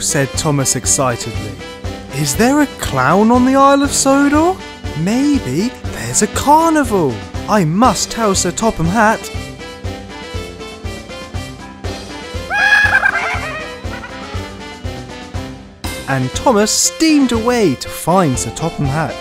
said Thomas excitedly. Is there a clown on the Isle of Sodor? Maybe there's a carnival. I must tell Sir Topham Hatt. And Thomas steamed away to find Sir Topham Hatt.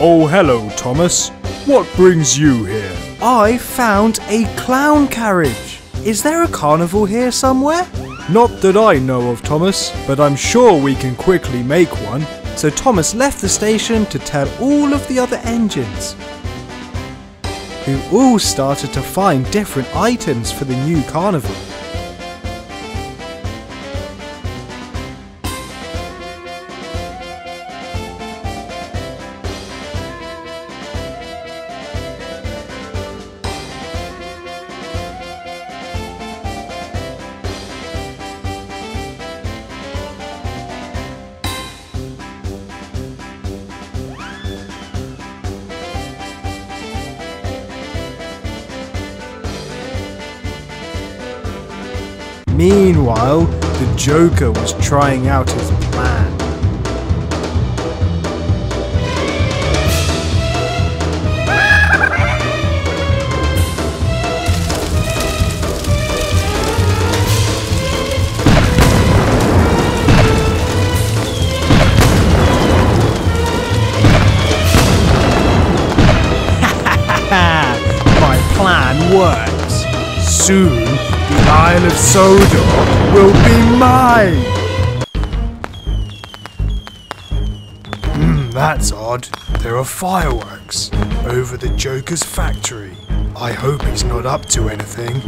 Oh, hello, Thomas. What brings you here? I found a clown carriage. Is there a carnival here somewhere? Not that I know of, Thomas, but I'm sure we can quickly make one. So Thomas left the station to tell all of the other engines, who all started to find different items for the new carnival. Meanwhile, the Joker was trying out his plan. My plan works. Soon, the Isle of Sodor will be mine! Hmm, that's odd. There are fireworks over the Joker's factory. I hope he's not up to anything.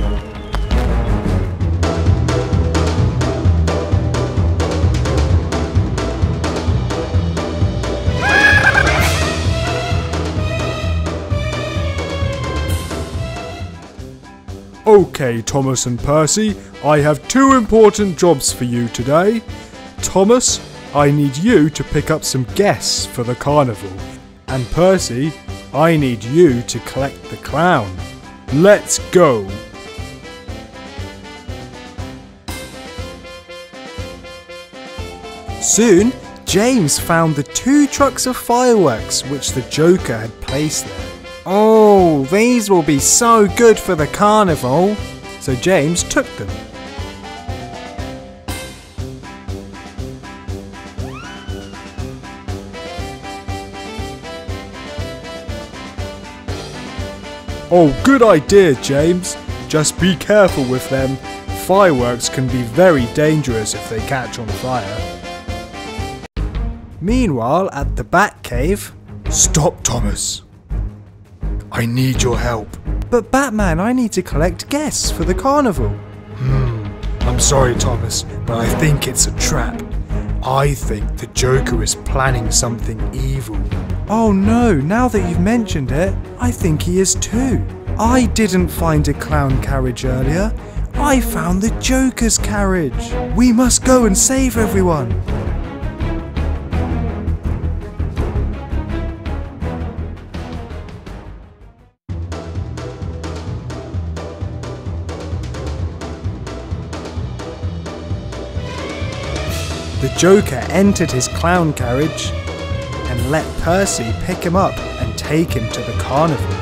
Okay, Thomas and Percy, I have two important jobs for you today. Thomas, I need you to pick up some guests for the carnival. And Percy, I need you to collect the clown. Let's go! Soon, James found the two trucks of fireworks which the Joker had placed there. Oh, these will be so good for the carnival. So James took them. Oh, good idea, James. Just be careful with them. Fireworks can be very dangerous if they catch on fire. Meanwhile, at the Batcave, Stop, Thomas. I need your help. but Batman, I need to collect guests for the carnival. Hmm. I'm sorry, Thomas, but I think it's a trap. I think the Joker is planning something evil. Oh no, now that you've mentioned it, I think he is too. I didn't find a clown carriage earlier. I found the Joker's carriage. We must go and save everyone. The Joker entered his clown carriage and let Percy pick him up and take him to the carnival.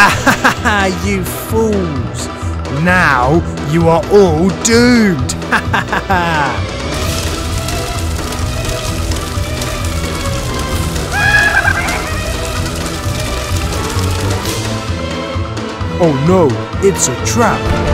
You fools! Now you are all doomed! Oh no, it's a trap.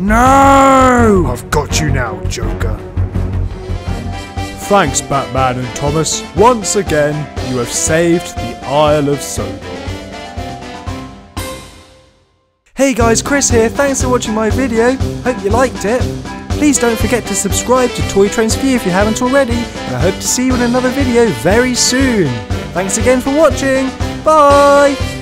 No! I've got you now, Joker. Thanks, Batman and Thomas. Once again, you have saved the Isle of Sodor. Hey guys, Chris here. Thanks for watching my video. Hope you liked it. Please don't forget to subscribe to Toy Trains for You if you haven't already. And I hope to see you in another video very soon. Thanks again for watching. Bye!